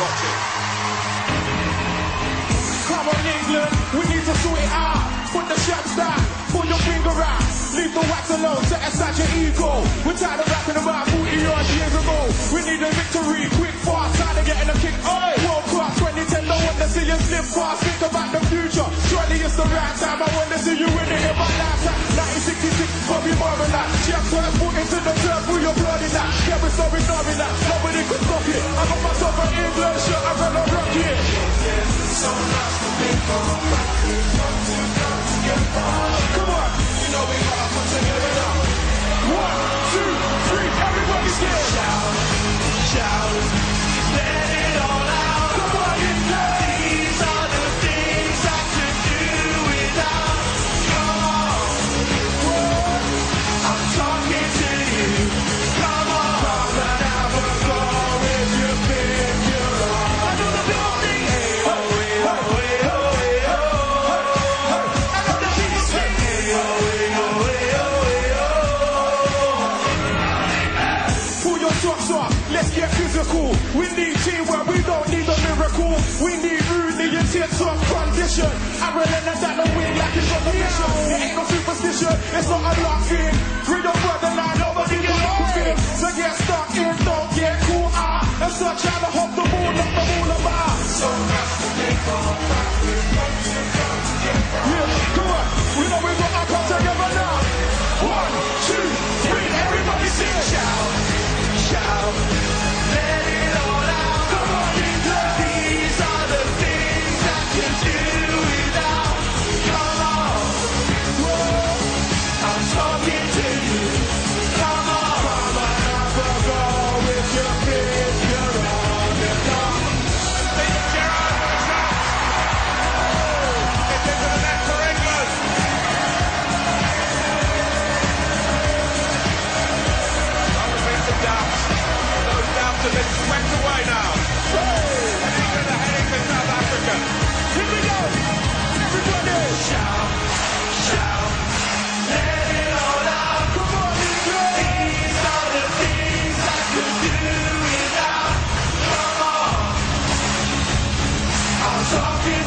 Come on, England, we need to sort it out. Put the shots down, pull your finger out. Leave the WAGs alone, set aside your ego. We're tired of rapping about 40 odd years ago. We need a victory, quick, fast, tired of getting a kick. Oi, World Cup 2010, no one to see you slip fast. Think about the future, surely it's the right time. I want to see you in it in my lifetime. 1966, Bobby Marvin, I just put into the turf, we your blood in that. Every story Come let's get physical. We need teamwork, we don't need a miracle. We need really intense top condition. I let that no win like it's the mission. It ain't no superstition, it's not a lock thing. Bring your brother now, nobody can Here we go. Everybody. Shout, shout, let it all out. Come on. These are the things I could do without. Come on. I'm talking